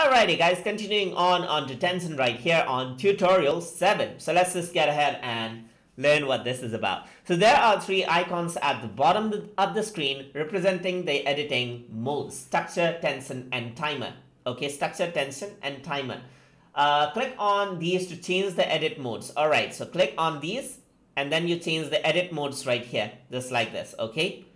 Alrighty guys, continuing on on to Tension right here on tutorial 7. So let's just get ahead and learn what this is about. So there are three icons at the bottom of the screen representing the editing modes, structure, tension and timer. Okay, structure, tension and timer. Uh, click on these to change the edit modes. Alright, so click on these and then you change the edit modes right here, just like this, okay?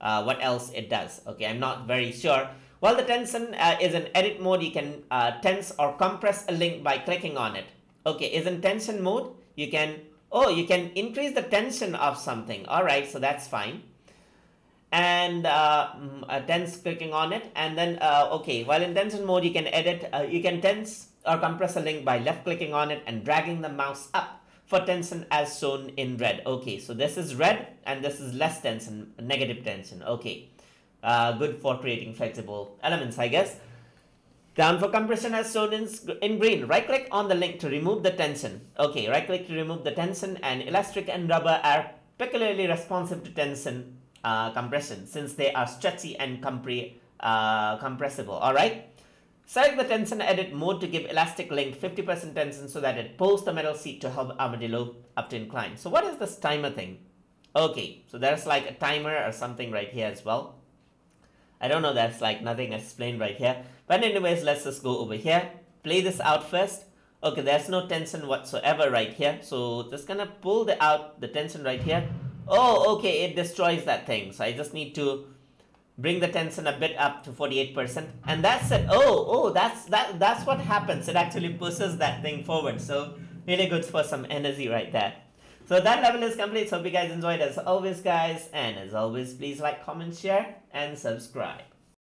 Uh, what else it does, okay? I'm not very sure. While the tension uh, is in edit mode, you can uh, tense or compress a link by clicking on it. Okay, is in tension mode, you can, oh, you can increase the tension of something. All right, so that's fine. And uh, mm, uh tense clicking on it. And then, uh, okay, while in tension mode, you can edit, uh, you can tense or compress a link by left clicking on it and dragging the mouse up for tension as shown in red. Okay, so this is red and this is less tension, negative tension. Okay uh, good for creating flexible elements, I guess. Down for compression as shown in, in green. Right click on the link to remove the tension. Okay, right click to remove the tension and elastic and rubber are peculiarly responsive to tension uh, compression since they are stretchy and compre uh, compressible. Alright. Select the tension edit mode to give elastic link 50% tension so that it pulls the metal seat to help armadillo up to incline. So what is this timer thing? Okay, so there's like a timer or something right here as well. I don't know, that's like nothing explained right here. But anyways, let's just go over here. Play this out first. Okay, there's no tension whatsoever right here. So just gonna pull the out the tension right here. Oh, okay, it destroys that thing. So I just need to bring the tension a bit up to 48%. And that's it. Oh, oh, that's that that's what happens. It actually pushes that thing forward. So really good for some energy right there. So that level is complete. So hope you guys enjoyed as always guys. And as always, please like, comment, share and subscribe.